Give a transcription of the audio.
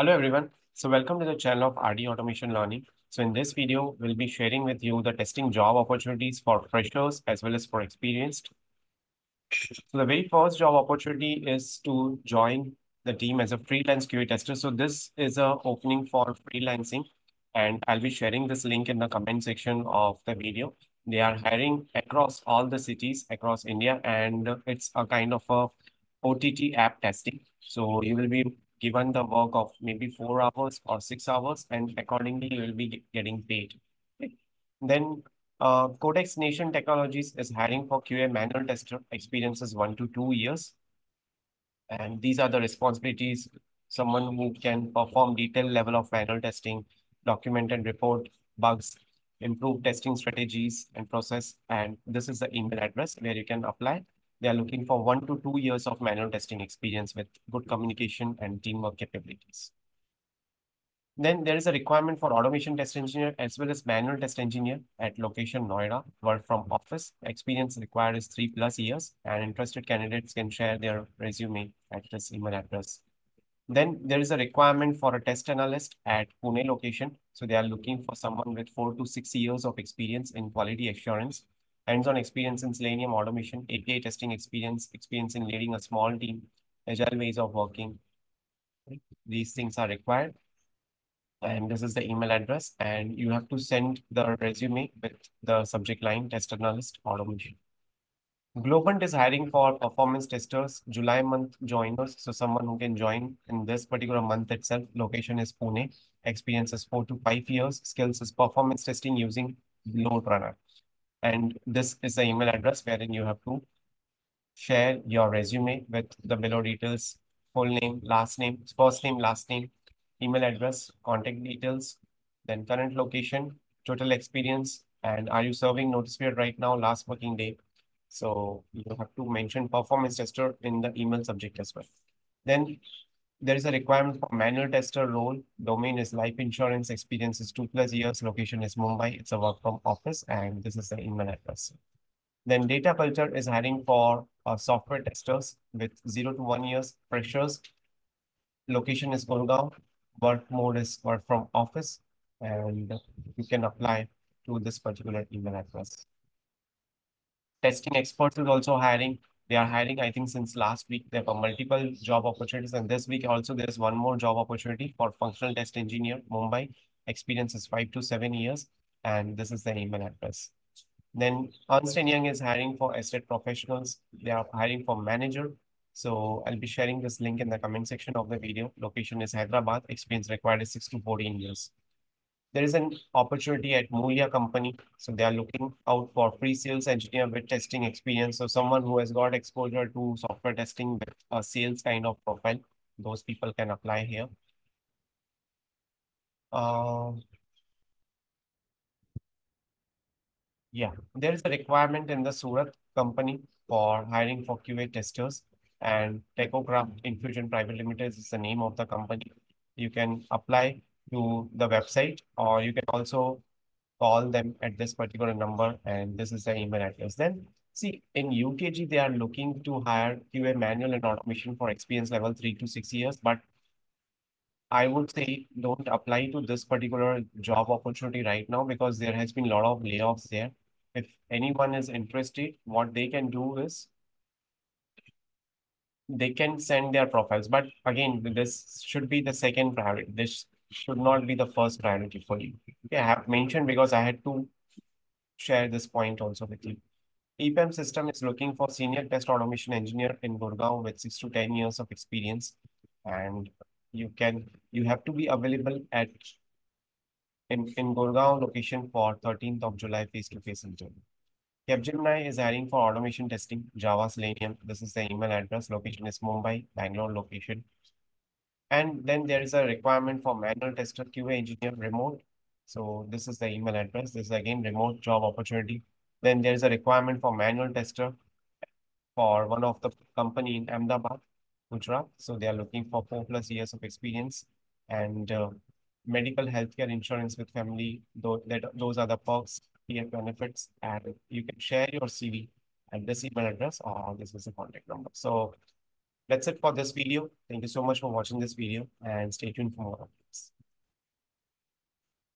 Hello everyone. So welcome to the channel of RD Automation Learning. So in this video, we'll be sharing with you the testing job opportunities for freshers as well as for experienced. So the very first job opportunity is to join the team as a freelance QA tester. So this is a opening for freelancing and I'll be sharing this link in the comment section of the video. They are hiring across all the cities across India and it's a kind of a OTT app testing. So you will be given the work of maybe four hours or six hours and accordingly you will be getting paid. Then uh, Codex Nation Technologies is hiring for QA manual tester experiences one to two years. And these are the responsibilities, someone who can perform detailed level of manual testing, document and report bugs, improve testing strategies and process. And this is the email address where you can apply. They are looking for one to two years of manual testing experience with good communication and teamwork capabilities. Then there is a requirement for automation test engineer as well as manual test engineer at location Noida, work from office. Experience required is three plus years and interested candidates can share their resume at this email address. Then there is a requirement for a test analyst at Pune location. So they are looking for someone with four to six years of experience in quality assurance, hands-on experience in Selenium automation, API testing experience, experience in leading a small team, agile ways of working. These things are required. And this is the email address. And you have to send the resume with the subject line test analyst automation. Globant is hiring for performance testers, July month joiners. So someone who can join in this particular month itself. Location is Pune. Experience is four to five years. Skills is performance testing using Load Runner. And this is the email address wherein you have to share your resume with the below details, full name, last name, first name, last name, email address, contact details, then current location, total experience, and are you serving notice period right now, last working day, so you have to mention performance tester in the email subject as well. Then there is a requirement for manual tester role. Domain is life insurance. Experience is two plus years. Location is Mumbai. It's a work from office and this is the email address. Then data culture is hiring for uh, software testers with zero to one years freshers. Location is Gurgaon. Work mode is work from office and you can apply to this particular email address testing experts is also hiring. They are hiring, I think, since last week. There are multiple job opportunities. And this week also, there's one more job opportunity for functional test engineer, Mumbai. Experience is five to seven years. And this is the email address. Then Ernst Young is hiring for estate professionals. They are hiring for manager. So I'll be sharing this link in the comment section of the video. Location is Hyderabad. Experience required is 6 to 14 years there is an opportunity at Mulia company. So they are looking out for pre-sales engineer with testing experience. So someone who has got exposure to software testing with a sales kind of profile, those people can apply here. Uh, yeah, there is a requirement in the Surat company for hiring for QA testers and Techograph Infusion Private Limited is the name of the company. You can apply to the website or you can also call them at this particular number and this is the email address. Then see in UKG, they are looking to hire QA manual and automation for experience level three to six years, but I would say don't apply to this particular job opportunity right now because there has been a lot of layoffs there. If anyone is interested, what they can do is they can send their profiles. But again, this should be the second priority. This should not be the first priority for you. Okay, I have mentioned because I had to share this point also with you. EPAM system is looking for senior test automation engineer in Gurgaon with six to 10 years of experience. And you can, you have to be available at in, in Gurgaon location for 13th of July face-to-face -face interview. Capgemini is hiring for automation testing, Java Selenium. This is the email address. Location is Mumbai, Bangalore location. And then there is a requirement for manual tester QA engineer remote. So this is the email address. This is again remote job opportunity. Then there is a requirement for manual tester for one of the company in Ahmedabad, Gujarat. So they are looking for four plus years of experience and uh, medical healthcare insurance with family. Though that those are the perks, PF benefits, and you can share your CV at this email address or this is a contact number. So That's it for this video. Thank you so much for watching this video and stay tuned for more updates.